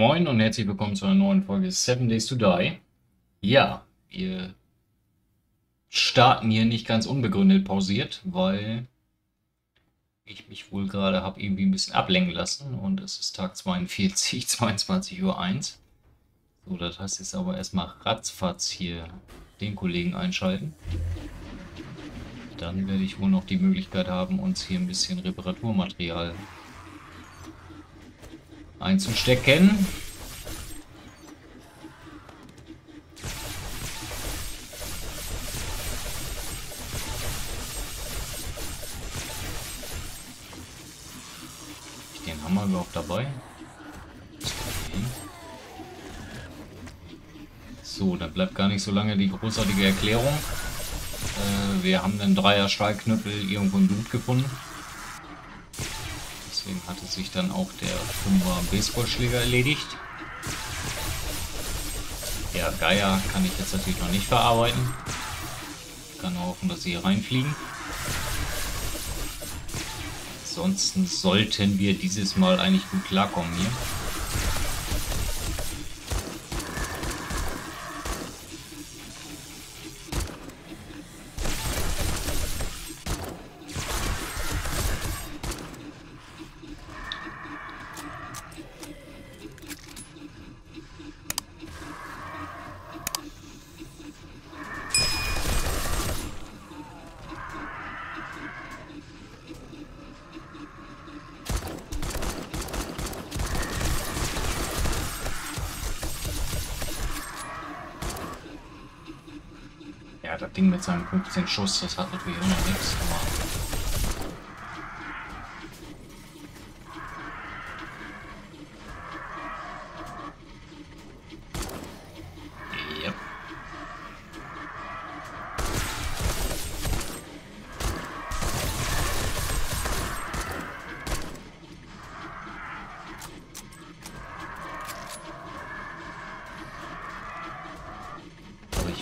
Moin und herzlich willkommen zu einer neuen Folge Seven Days to Die. Ja, wir starten hier nicht ganz unbegründet pausiert, weil ich mich wohl gerade habe irgendwie ein bisschen ablenken lassen und es ist Tag 42, 22 Uhr 1. So, das heißt jetzt aber erstmal ratzfatz hier den Kollegen einschalten. Dann werde ich wohl noch die Möglichkeit haben, uns hier ein bisschen Reparaturmaterial einzustecken. Den Hammer überhaupt dabei? So, dann bleibt gar nicht so lange die großartige Erklärung. Äh, wir haben einen Dreier Stahlknüppel irgendwo im Blut gefunden. Hatte sich dann auch der 5er Baseballschläger erledigt. Ja, Geier kann ich jetzt natürlich noch nicht verarbeiten. Ich kann hoffen, dass sie hier reinfliegen. Ansonsten sollten wir dieses Mal eigentlich gut klarkommen hier. Das Ding mit seinem 15 Schuss, das hat natürlich noch nichts, aber...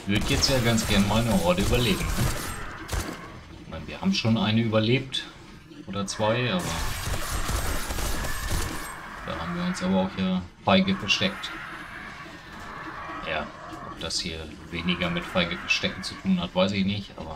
würde jetzt ja ganz gern mal eine Horde überleben. Ich meine, wir haben schon eine überlebt. Oder zwei, aber... Da haben wir uns aber auch ja feige versteckt. Ja, ob das hier weniger mit feige verstecken zu tun hat, weiß ich nicht, aber...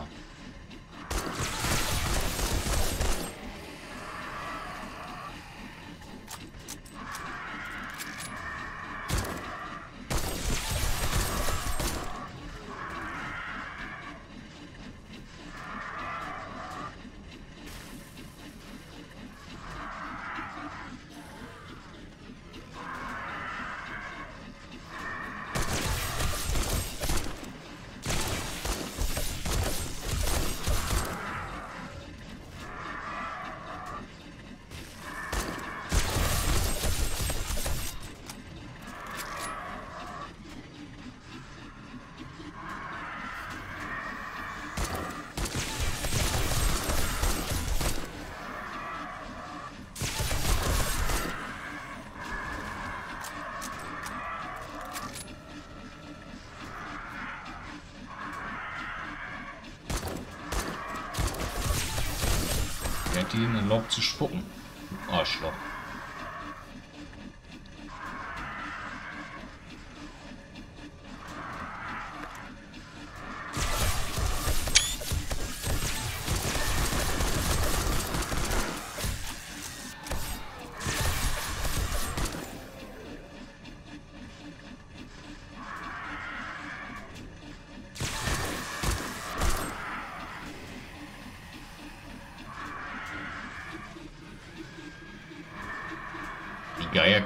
Ihnen erlaubt zu spucken? Arschloch.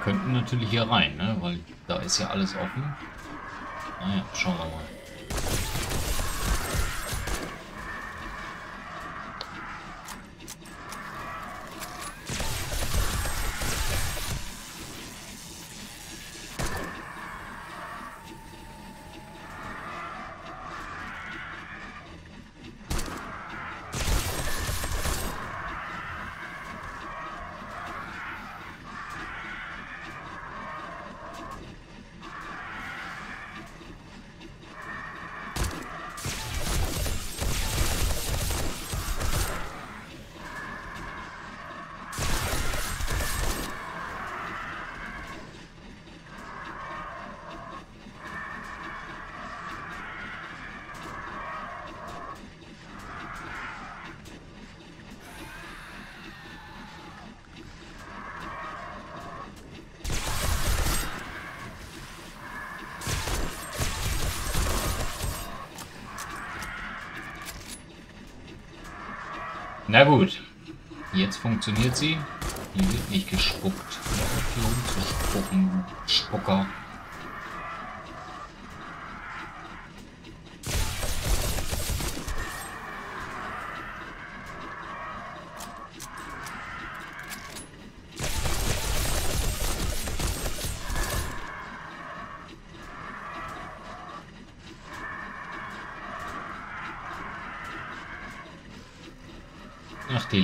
Könnten natürlich hier rein, ne? Weil da ist ja alles offen. Naja, schauen wir mal. Na gut. Jetzt funktioniert sie. Die wird nicht gespuckt. Hier rumzuspucken. Spucker. Ach, die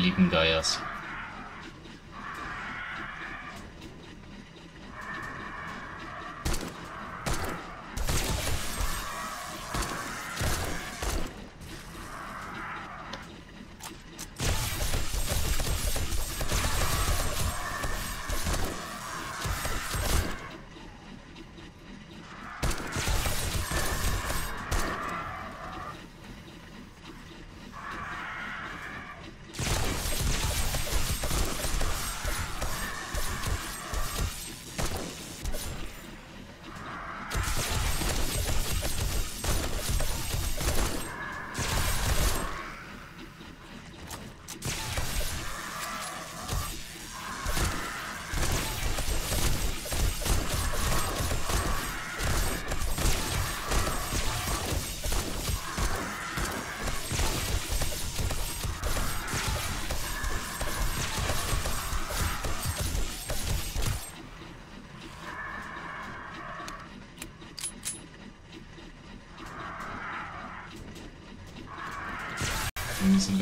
lieben Geiers.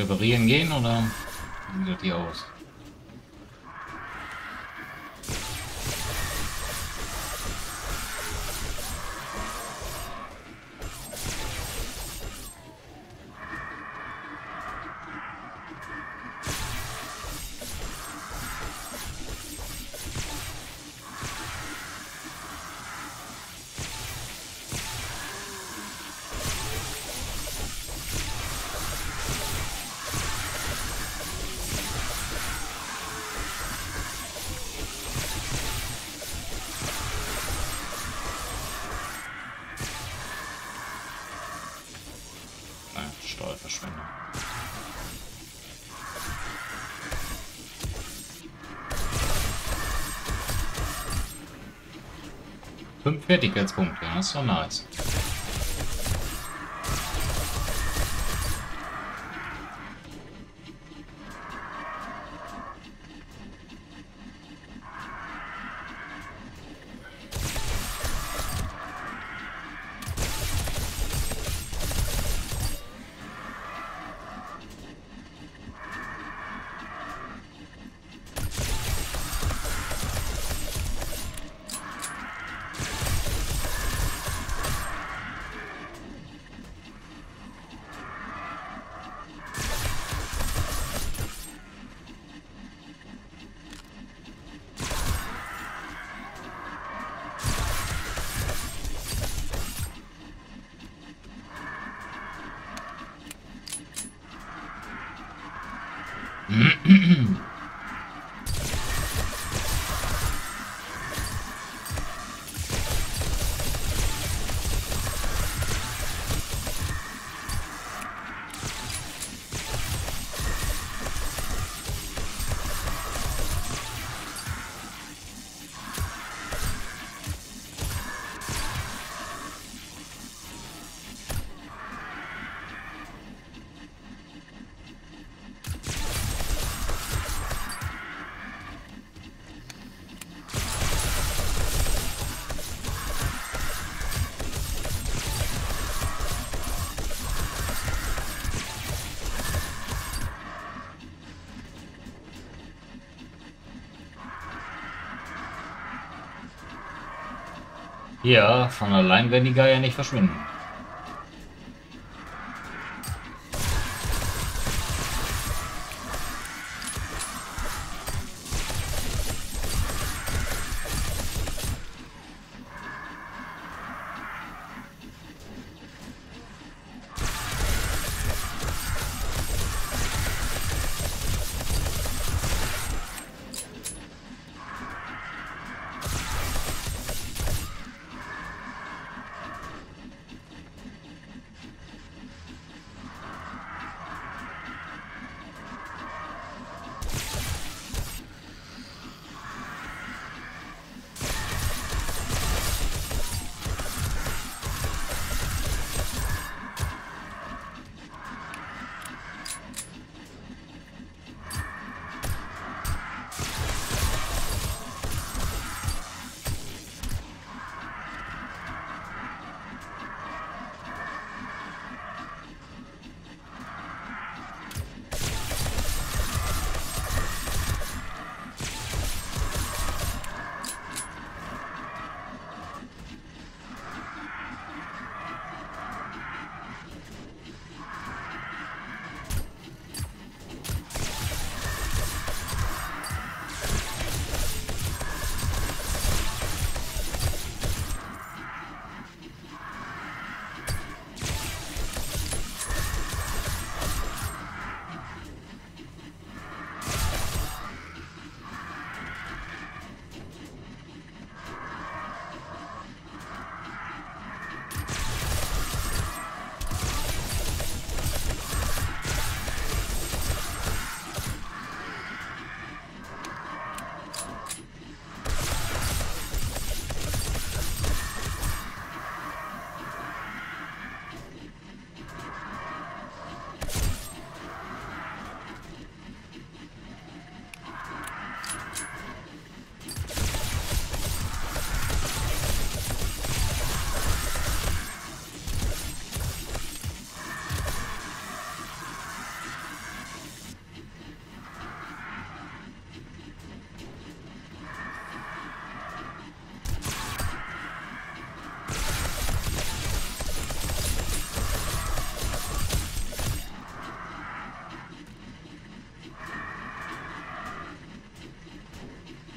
Reparieren gehen oder wie sieht das hier aus? Fünf Fertigkeitspunkte, das ist doch nice. Ja, von allein werden die Geier nicht verschwinden.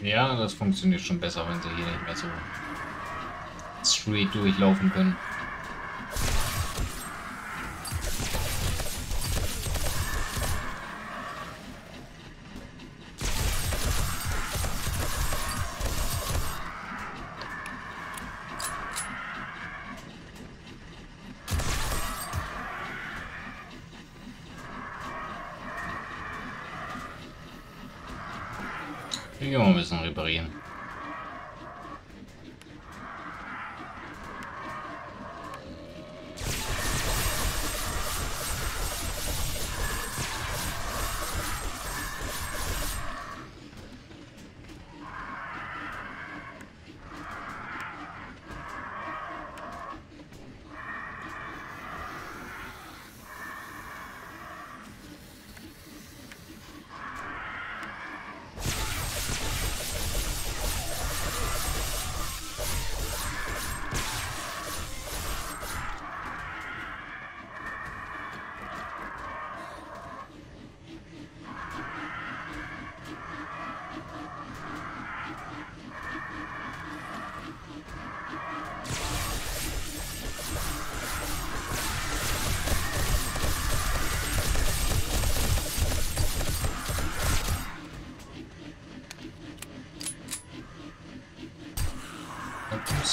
Ja, das funktioniert schon besser, wenn sie hier nicht mehr so straight durchlaufen können.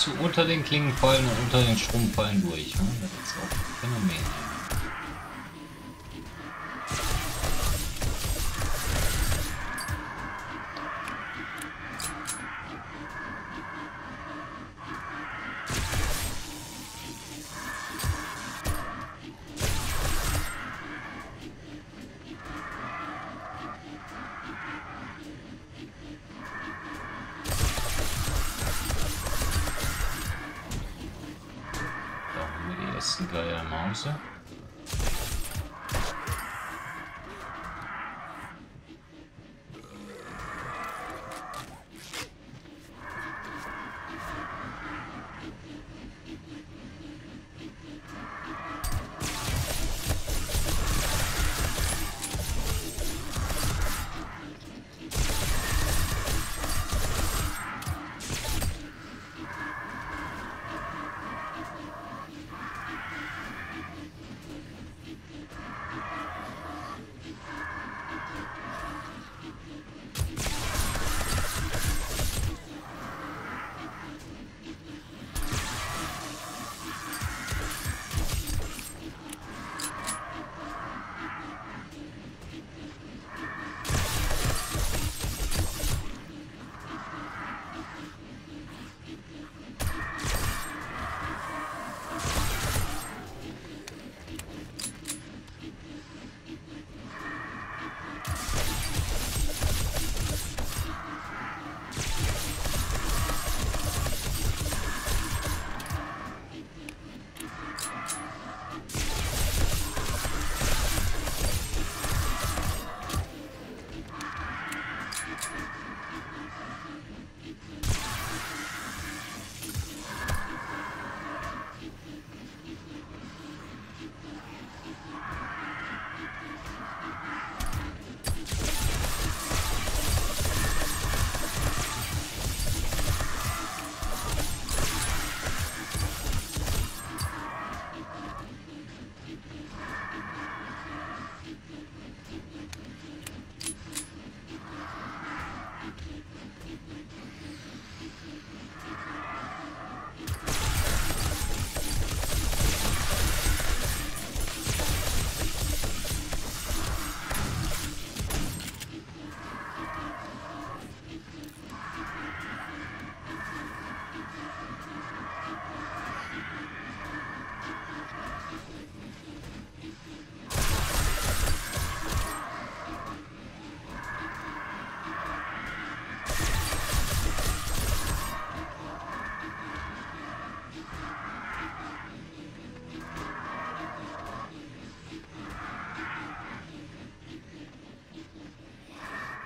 Du unter den Klingenfallen und unter den Stromfallen durch. Ne? Das ist auch ein Phänomen. Haben wir die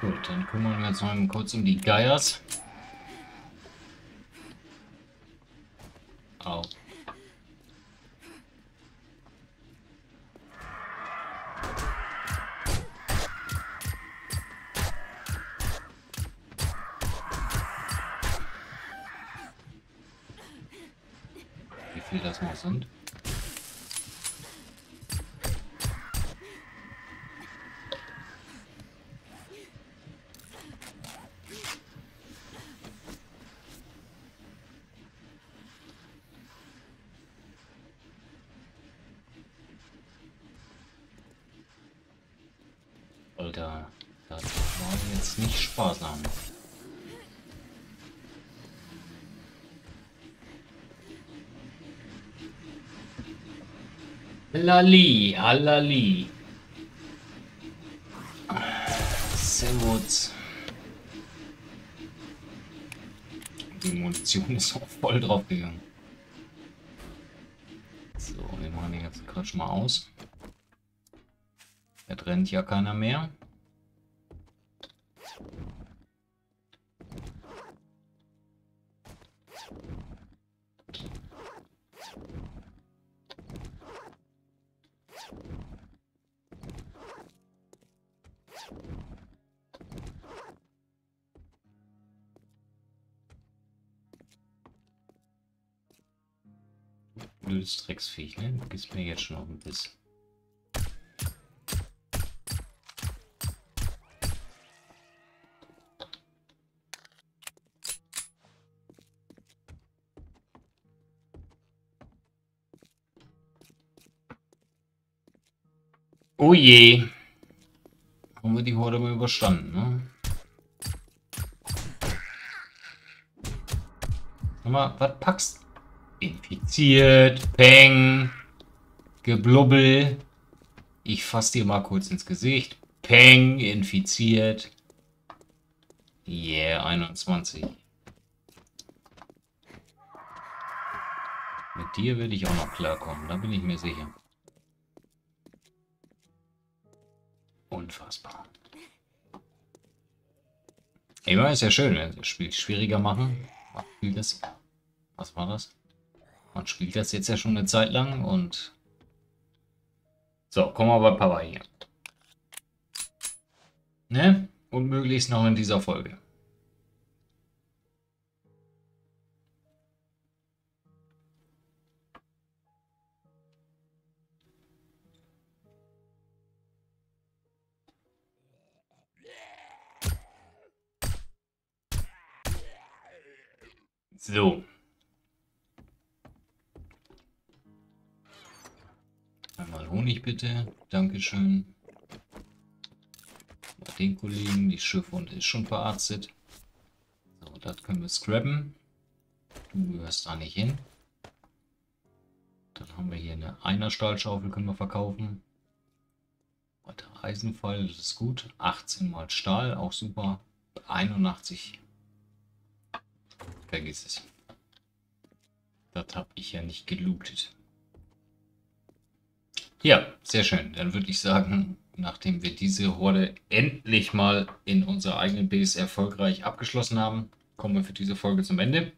Gut, dann kümmern wir uns mal kurz um die Geiers. Au. viel das noch sind. Alter, das war jetzt nicht sparsam. Lali, Halali. Servus. Die Munition ist auch voll drauf gegangen. So, wir machen den ganzen Quatsch mal aus. Er rennt ja keiner mehr. Blödes Drecksviech, ne? Du gibst mir jetzt schon auf den Biss. Oh je. Haben wir die Horde mal überstanden, ne? Sag was packst Infiziert, Peng, Geblubbel. Ich fasse dir mal kurz ins Gesicht. Peng, infiziert. Yeah, 21. Mit dir werde ich auch noch klarkommen, da bin ich mir sicher. Unfassbar. Immer ist ja schön, wenn das Spiel schwieriger machen. Was war das? Man spielt das jetzt ja schon eine Zeit lang und... So, kommen wir bei Papa hier. Ne? Und möglichst noch in dieser Folge. So. Einmal Honig bitte. Dankeschön. Bei den Kollegen, die Schiffhund ist schon verarztet. So, das können wir scrappen. Du gehörst da nicht hin. Dann haben wir hier eine Einer-Stahlschaufel, können wir verkaufen. Weiter Eisenpfeil, das ist gut. 18 mal Stahl, auch super. 81. Vergiss es. Das habe ich ja nicht gelootet. Ja, sehr schön. Dann würde ich sagen, nachdem wir diese Horde endlich mal in unserer eigenen Base erfolgreich abgeschlossen haben, kommen wir für diese Folge zum Ende.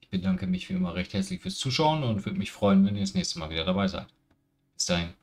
Ich bedanke mich wie immer recht herzlich fürs Zuschauen und würde mich freuen, wenn ihr das nächste Mal wieder dabei seid. Bis dahin.